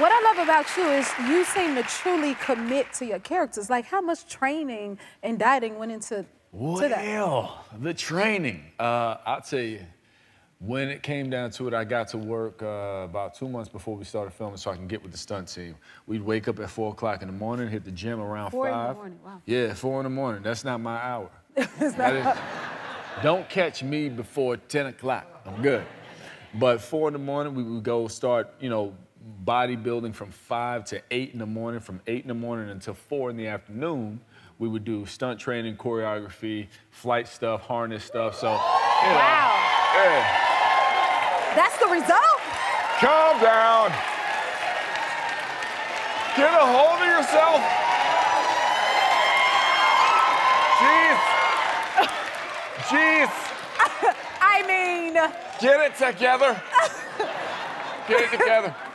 What I love about you is you seem to truly commit to your characters. Like, how much training and dieting went into well, to that? the training. Uh, I'll tell you, when it came down to it, I got to work uh, about two months before we started filming so I can get with the stunt team. We'd wake up at 4 o'clock in the morning, hit the gym around four 5. in the morning, wow. Yeah, 4 in the morning. That's not my hour. It's not- is- don't catch me before 10 o'clock. I'm good. But 4 in the morning, we would go start, you know, bodybuilding from 5 to 8 in the morning. From 8 in the morning until 4 in the afternoon, we would do stunt training, choreography, flight stuff, harness stuff. So, you know, Wow. yeah. That's the result. Calm down. Get a hold of yourself. Jeez. Jeez. I mean, Get it together. Get it together.